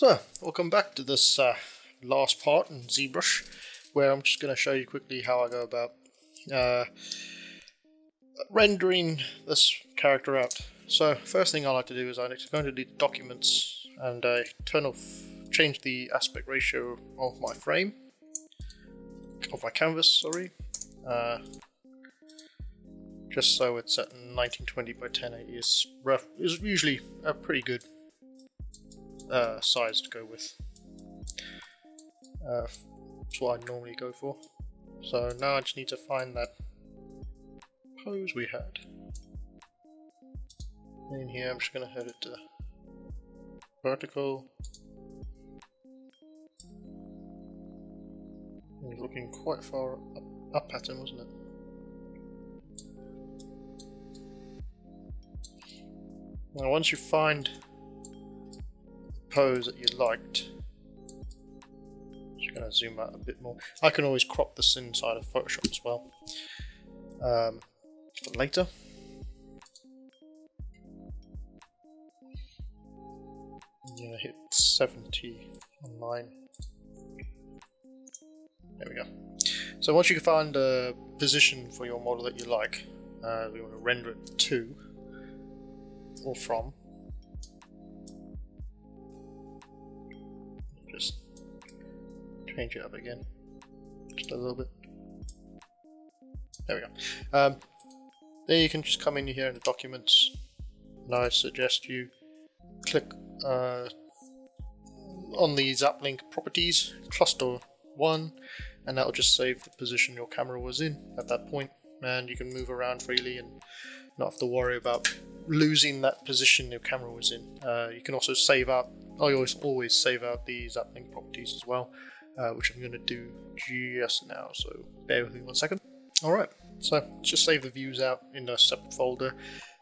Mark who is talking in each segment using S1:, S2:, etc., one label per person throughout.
S1: So, welcome back to this uh, last part in ZBrush, where I'm just going to show you quickly how I go about uh, rendering this character out. So, first thing I like to do is I like to the documents and uh, turn off, change the aspect ratio of my frame, of my canvas, sorry, uh, just so it's at 1920 by 1080 is rough, is usually a pretty good uh, size to go with. Uh, that's what I normally go for. So now I just need to find that pose we had. In here I'm just going to head it to vertical. looking quite far up, up at him, wasn't it? Now once you find pose that you liked. Just gonna zoom out a bit more. I can always crop this inside of Photoshop as well. Um, later. Yeah, hit 70 on mine. There we go. So once you can find a position for your model that you like, uh, we want to render it to or from, change it up again. Just a little bit. There we go. Um, there you can just come in here in the documents. And I suggest you click uh, on the ZAppLink properties, cluster 1, and that'll just save the position your camera was in at that point. And you can move around freely and not have to worry about losing that position your camera was in. Uh, you can also save out, I always always save out the ZAppLink properties as well uh, which I'm going to do just now, so bear with me one second. Alright, so just save the views out in a separate folder,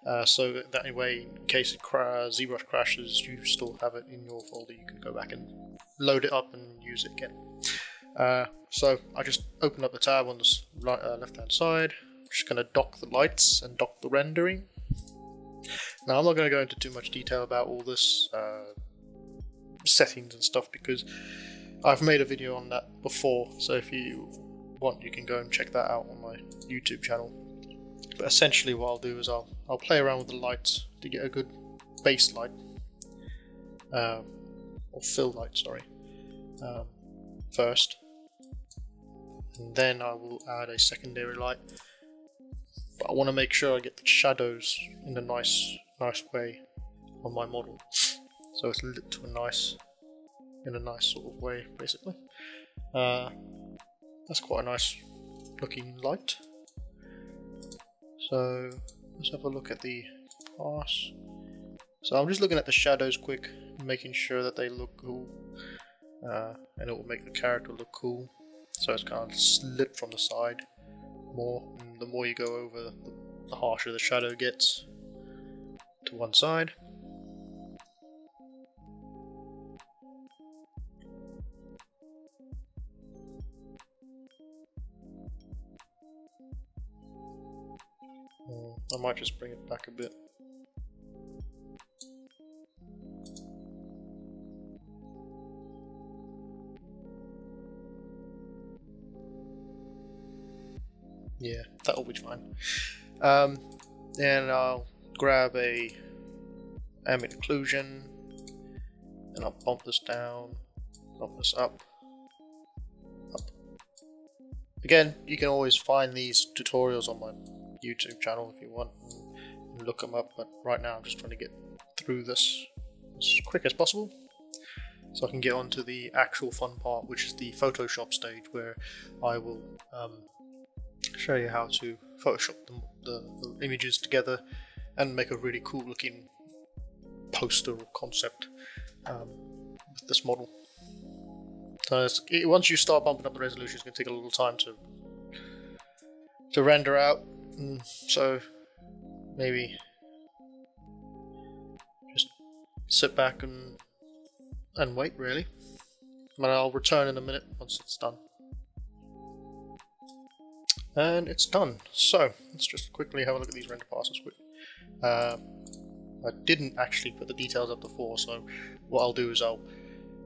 S1: uh, so that, way, in case it cra ZBrush crashes, you still have it in your folder, you can go back and load it up and use it again. Uh, so I just open up the tab on the uh, left hand side, I'm just going to dock the lights and dock the rendering. Now I'm not going to go into too much detail about all this uh, settings and stuff because I've made a video on that before, so if you want, you can go and check that out on my YouTube channel. But essentially, what I'll do is I'll I'll play around with the lights to get a good base light, um, or fill light, sorry, um, first, and then I will add a secondary light. But I want to make sure I get the shadows in a nice nice way on my model, so it's lit to a nice in a nice sort of way, basically. Uh, that's quite a nice looking light. So let's have a look at the pass. So I'm just looking at the shadows quick, making sure that they look cool. Uh, and it will make the character look cool. So it's kind of slip from the side more. And the more you go over, the, the harsher the shadow gets to one side. I might just bring it back a bit. Yeah, that'll be fine. Um, and I'll grab a ambient occlusion, and I'll bump this down, bump this up, up. Again, you can always find these tutorials on my YouTube channel if you want and look them up. But right now I'm just trying to get through this as quick as possible so I can get on to the actual fun part, which is the Photoshop stage, where I will um, show you how to Photoshop the, the, the, images together and make a really cool looking poster or concept um, with this model. So it, once you start bumping up the resolution, it's going to take a little time to to render out so maybe just sit back and and wait really. But I'll return in a minute once it's done. And it's done. So let's just quickly have a look at these render passes. Uh, I didn't actually put the details up before, so what I'll do is I'll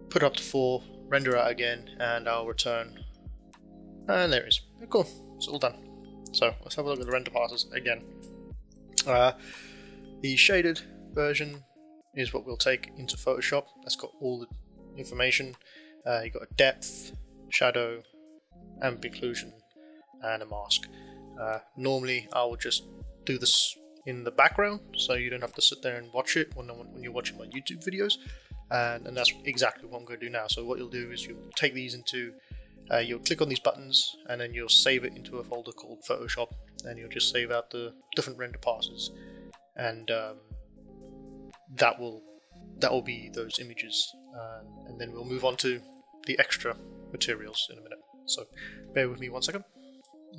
S1: put up to 4, render out again, and I'll return. And there it is. Cool, it's all done. So let's have a look at the render passes again. Uh, the shaded version is what we'll take into Photoshop. That's got all the information. Uh, you've got a depth, shadow, ambient occlusion, and a mask. Uh, normally, I will just do this in the background, so you don't have to sit there and watch it when, when you're watching my YouTube videos. And, and that's exactly what I'm going to do now. So what you'll do is you'll take these into, uh, you'll click on these buttons, and then you'll save it into a folder called Photoshop, and you'll just save out the different render passes, and um, that will that will be those images, uh, and then we'll move on to the extra materials in a minute. So bear with me one second.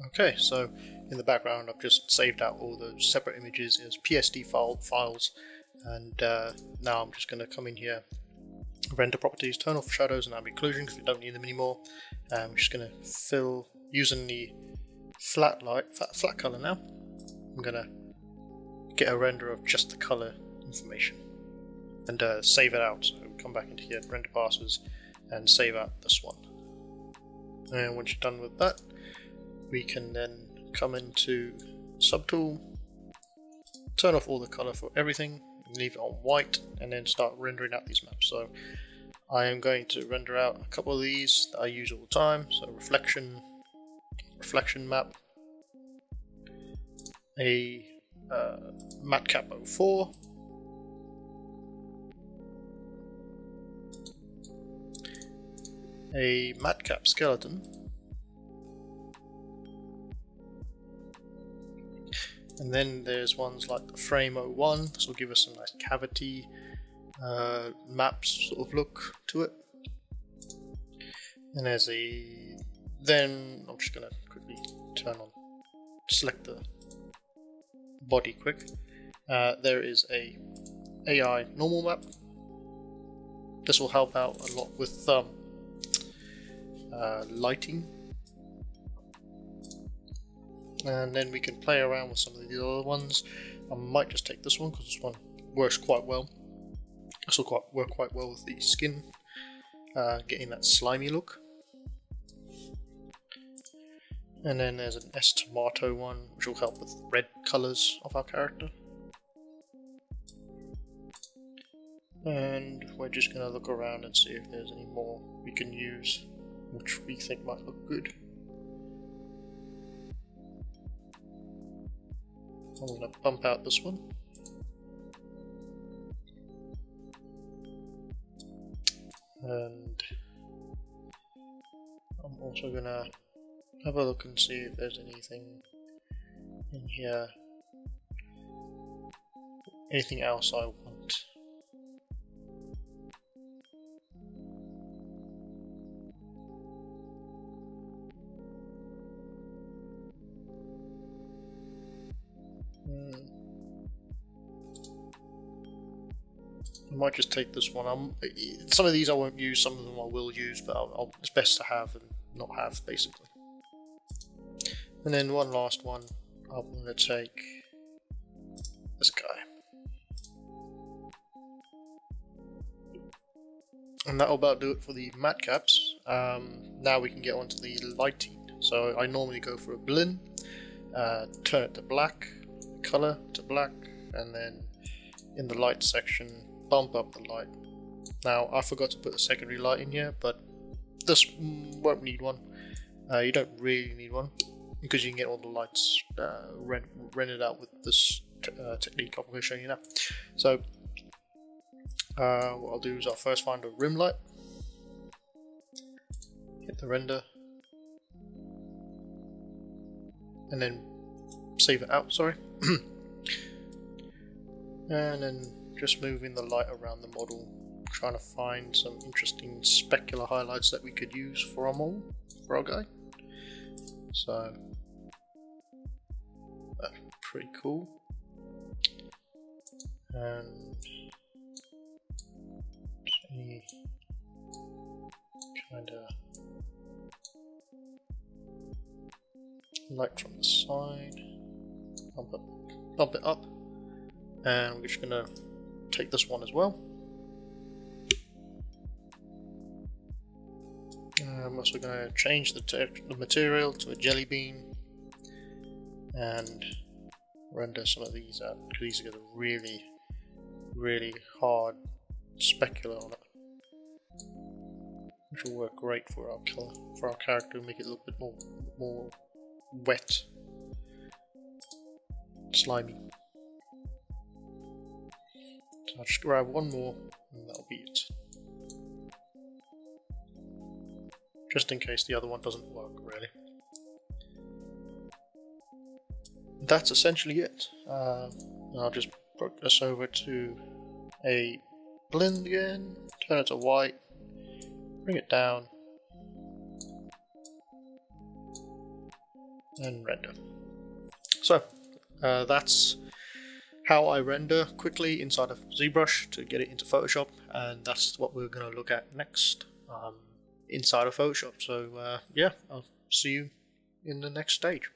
S1: Okay, so in the background I've just saved out all those separate images as PSD file files and uh, now I'm just going to come in here render properties, turn off shadows and ambient occlusion because we don't need them anymore. Um, I'm just going to fill using the flat light, flat, flat color now. I'm going to get a render of just the color information and uh, save it out. So we come back into here, render passes, and save out this one. And once you're done with that, we can then come into subtool, turn off all the color for everything, leave it on white, and then start rendering out these maps. So I am going to render out a couple of these that I use all the time. So reflection, reflection map, a uh, matcap 04, a matcap skeleton, and then there's ones like the frame 01, this will give us a nice cavity uh, maps sort of look to it. And there's a then I'm just gonna quickly turn on select the body quick. Uh, there is a AI normal map. This will help out a lot with um, uh, lighting. And then we can play around with some of the other ones. I might just take this one because this one works quite well. This will quite work quite well with the skin, uh, getting that slimy look. And then there's an S tomato one, which will help with the red colours of our character. And we're just going to look around and see if there's any more we can use which we think might look good. I'm going to bump out this one. And I'm also going to have a look and see if there's anything in here. Anything else I might just take this one. I'm, some of these I won't use, some of them I will use, but I'll, I'll, it's best to have and not have, basically. And then one last one, I'm going to take this guy. And that'll about do it for the matcaps. Um, now we can get onto the lighting. So I normally go for a blend, uh, turn it to black, color to black, and then in the light section bump up the light. Now I forgot to put a secondary light in here, but this won't need one. Uh, you don't really need one because you can get all the lights uh, rendered out with this uh, technique I'm going to show you now. So uh, what I'll do is I'll first find a rim light, hit the render, and then save it out, sorry. and then just moving the light around the model, trying to find some interesting specular highlights that we could use for our model, for our guy. So, that's pretty cool. And kind of light from the side, bump it, bump it up, and we're just gonna take this one as well. I'm also going to change the, the material to a jelly bean and render some of these out because these are going to really, really hard specular on it. Which will work great for our color, for our character, and make it look a little bit more, more wet, slimy. So I'll just grab one more and that'll be it. Just in case the other one doesn't work, really. That's essentially it. Uh, I'll just put this over to a blend again, turn it to white, bring it down, and render. So, uh, that's how I render quickly inside of ZBrush to get it into Photoshop, and that's what we're going to look at next um, inside of Photoshop. So, uh, yeah, I'll see you in the next stage.